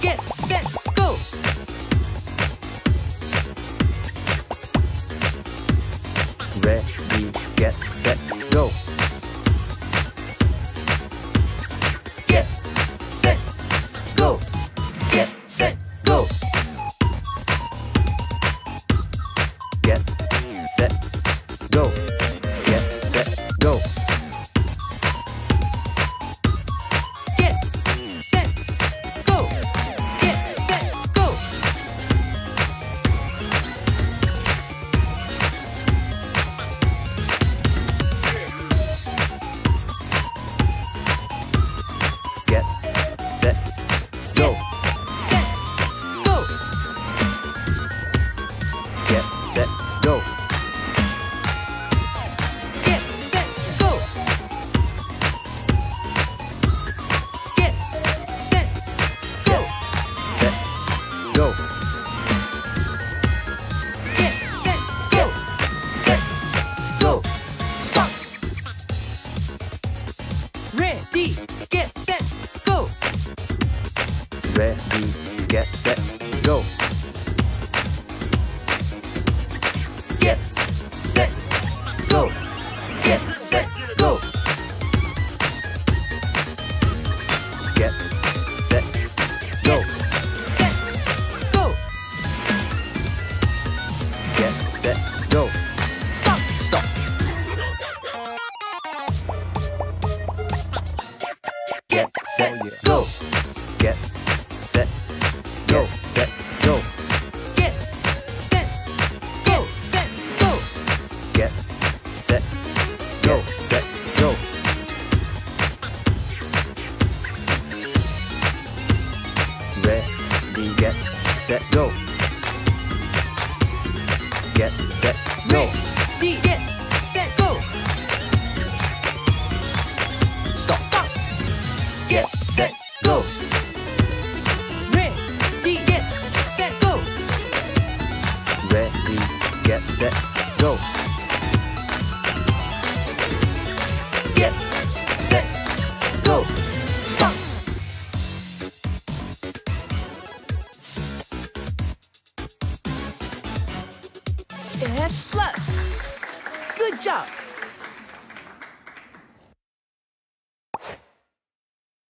get, set, go. Ready, Ready, get, set, go. Get, set, go. Get, set, go. Get, set, go. Set, go. Get, set, go. Stop. Stop. Get, set, go. set, go, set, go. Ready, get, set, go. Get, set, go. Ready, get, set, go. Stop, stop. Get, set, go. Ready, get, set, go. Ready, get, set, go. It has fluff. Good job.